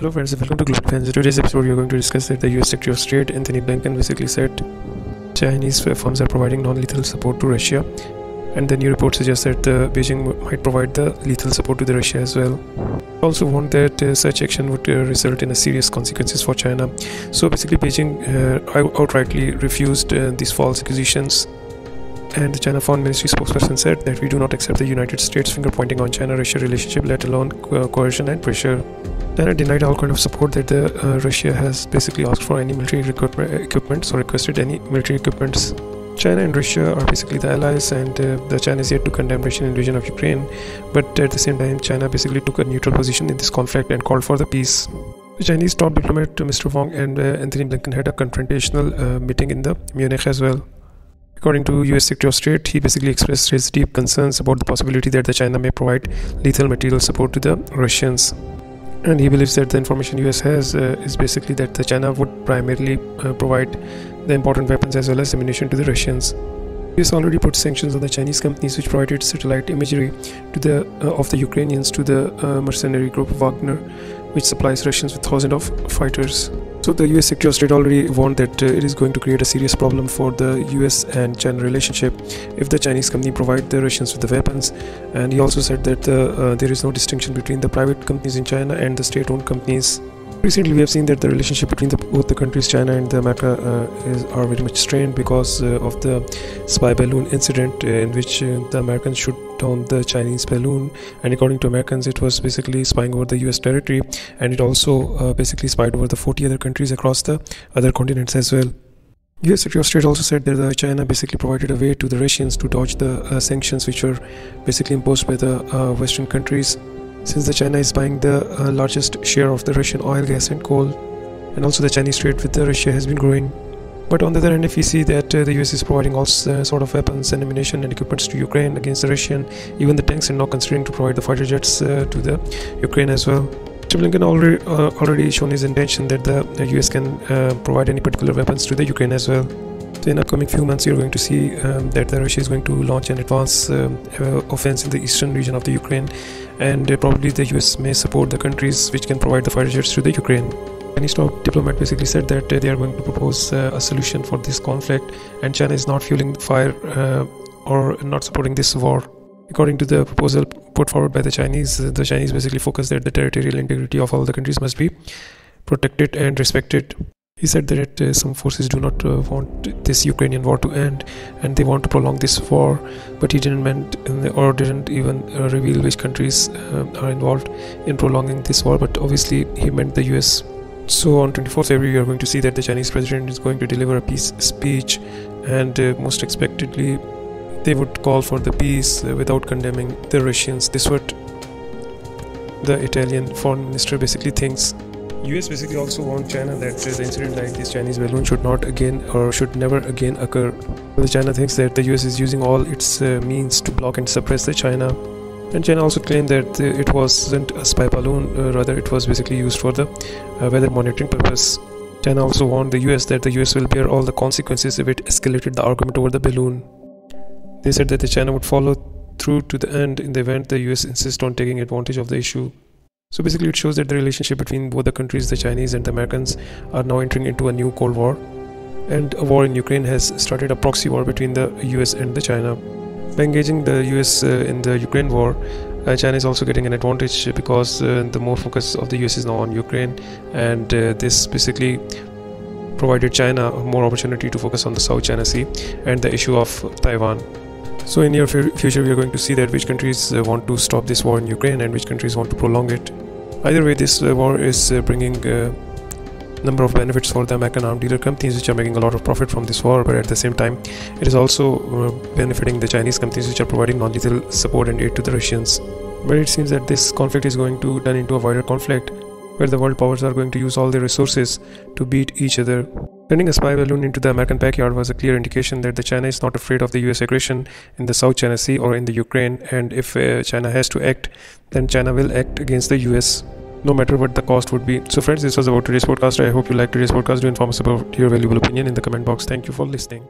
Hello friends, and welcome to Global Defense. In today's episode, we are going to discuss that the US Secretary of State Antony Blinken basically said Chinese firms are providing non-lethal support to Russia, and the new report suggests that uh, Beijing might provide the lethal support to the Russia as well. Also warned that uh, such action would uh, result in a serious consequences for China. So basically, Beijing uh, outrightly refused uh, these false accusations and the China Foreign Ministry spokesperson said that we do not accept the United States finger pointing on China-Russia relationship, let alone co coercion and pressure. China denied all kind of support that the uh, Russia has basically asked for any military equipment, or requested any military equipments. China and Russia are basically the allies, and uh, the China is yet to condemn Russian invasion of Ukraine. But at the same time, China basically took a neutral position in this conflict and called for the peace. The Chinese top diplomat Mr. Wang and uh, Antony Blinken had a confrontational uh, meeting in the Munich as well. According to US Secretary of State, he basically expressed his deep concerns about the possibility that the China may provide lethal material support to the Russians. And he believes that the information US has uh, is basically that the China would primarily uh, provide the important weapons as well as ammunition to the Russians. US already put sanctions on the Chinese companies which provided satellite imagery to the uh, of the Ukrainians to the uh, mercenary group Wagner, which supplies Russians with thousands of fighters. So the US Secretary of State already warned that uh, it is going to create a serious problem for the US and China relationship if the Chinese company provide the Russians with the weapons. And he also said that uh, uh, there is no distinction between the private companies in China and the state-owned companies Recently, we have seen that the relationship between the, both the countries, China and the America, uh, is, are very much strained because uh, of the spy balloon incident, uh, in which uh, the Americans shot down the Chinese balloon. And according to Americans, it was basically spying over the U.S. territory, and it also uh, basically spied over the 40 other countries across the other continents as well. US Secretary of State also said that uh, China basically provided a way to the Russians to dodge the sanctions which were basically imposed by the Western countries since the China is buying the uh, largest share of the Russian oil, gas and coal and also the Chinese trade with the Russia has been growing. But on the other hand, if we see that uh, the US is providing all uh, sort of weapons and ammunition and equipment to Ukraine against the Russian, even the tanks are now considering to provide the fighter jets uh, to the Ukraine as well. Mr. Blinken already uh, already shown his intention that the US can uh, provide any particular weapons to the Ukraine as well. So in upcoming few months, you're going to see um, that the Russia is going to launch an advance um, uh, offense in the eastern region of the Ukraine, and uh, probably the US may support the countries which can provide the fighter jets to the Ukraine. Chinese top diplomat basically said that uh, they are going to propose uh, a solution for this conflict, and China is not fueling the fire uh, or not supporting this war. According to the proposal put forward by the Chinese, uh, the Chinese basically focus that the territorial integrity of all the countries must be protected and respected. He said that uh, some forces do not uh, want this Ukrainian war to end and they want to prolong this war, but he didn't meant uh, or didn't even uh, reveal which countries uh, are involved in prolonging this war, but obviously he meant the US. So on 24th February, you are going to see that the Chinese president is going to deliver a peace speech, and uh, most expectedly, they would call for the peace without condemning the Russians. This what the Italian foreign minister basically thinks US basically also warned China that the incident like this Chinese balloon should not again or should never again occur. China thinks that the US is using all its uh, means to block and suppress the China. And China also claimed that uh, it wasn't a spy balloon, uh, rather it was basically used for the uh, weather monitoring purpose. China also warned the US that the US will bear all the consequences if it escalated the argument over the balloon. They said that the China would follow through to the end in the event the US insists on taking advantage of the issue. So basically, it shows that the relationship between both the countries, the Chinese and the Americans, are now entering into a new Cold War. And a war in Ukraine has started a proxy war between the US and the China. By engaging the US uh, in the Ukraine war, uh, China is also getting an advantage because uh, the more focus of the US is now on Ukraine, and uh, this basically provided China more opportunity to focus on the South China Sea and the issue of Taiwan. So in near future, we are going to see that which countries uh, want to stop this war in Ukraine and which countries want to prolong it. Either way, this uh, war is uh, bringing a number of benefits for the American arm dealer companies, which are making a lot of profit from this war. But at the same time, it is also benefiting the Chinese companies, which are providing non-lethal support and aid to the Russians. But it seems that this conflict is going to turn into a wider conflict where the world powers are going to use all their resources to beat each other. Sending a spy balloon into the American backyard was a clear indication that the China is not afraid of the US aggression in the South China Sea or in the Ukraine and if uh, China has to act then China will act against the US no matter what the cost would be. So friends this was about today's podcast. I hope you liked today's podcast. Do inform us about your valuable opinion in the comment box. Thank you for listening.